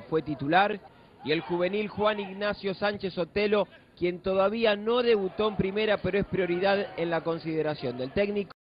fue titular y el juvenil Juan Ignacio Sánchez Otelo, quien todavía no debutó en primera, pero es prioridad en la consideración del técnico.